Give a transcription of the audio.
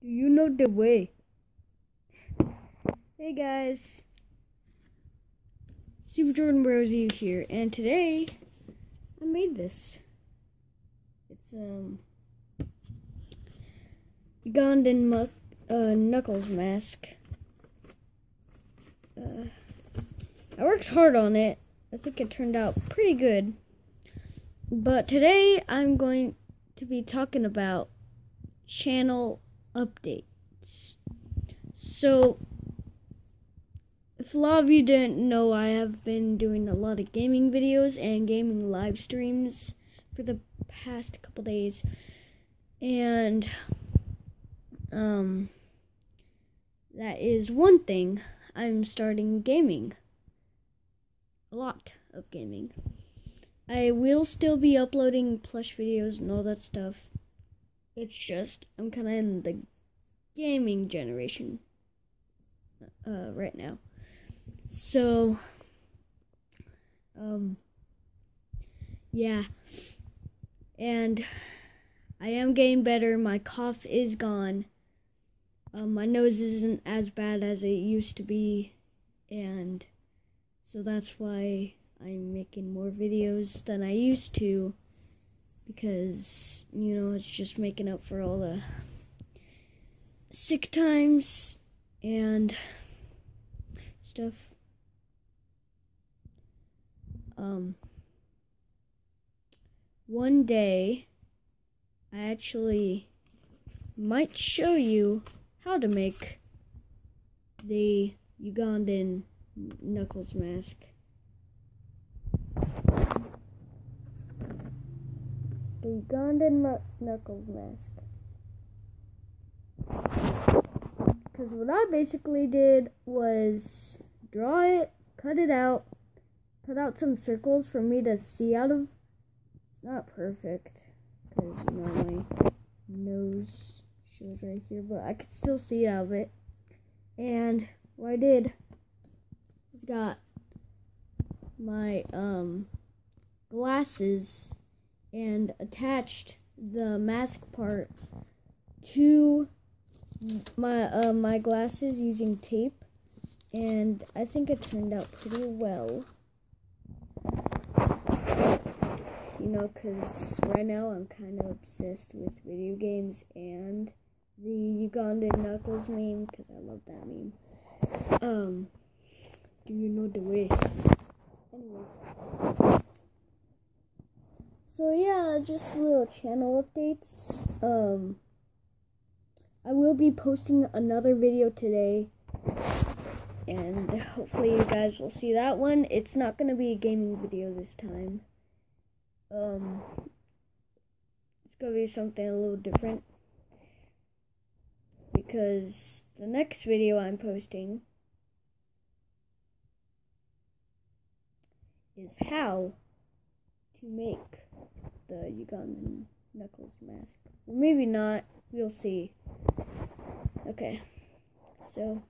Do you know the way? Hey guys, Super Jordan Rosie here, and today I made this. It's um Ugandan mu- uh, knuckles mask. Uh, I worked hard on it. I think it turned out pretty good. But today I'm going to be talking about channel updates. So, if a lot of you didn't know, I have been doing a lot of gaming videos and gaming live streams for the past couple days. And, um, that is one thing. I'm starting gaming. A lot of gaming. I will still be uploading plush videos and all that stuff. It's just I'm kind of in the gaming generation uh, right now. So, um, yeah. And I am getting better. My cough is gone. Um, my nose isn't as bad as it used to be. And so that's why I'm making more videos than I used to because, you know, it's just making up for all the sick times and stuff. Um, one day, I actually might show you how to make the Ugandan knuckles mask. The knuckles mask. Because what I basically did was draw it, cut it out, cut out some circles for me to see out of. It's not perfect because you know my nose shows right here, but I could still see out of it. And what I did is got my um glasses and attached the mask part to my uh, my glasses using tape and I think it turned out pretty well. You know because right now I'm kind of obsessed with video games and the Ugandan Knuckles meme because I love that meme. Um do you know the way? Anyways just little channel updates. Um, I will be posting another video today, and hopefully you guys will see that one. It's not gonna be a gaming video this time. Um, it's gonna be something a little different because the next video I'm posting is how to make the Ugandan Knuckles mask. Or maybe not. We'll see. Okay. So.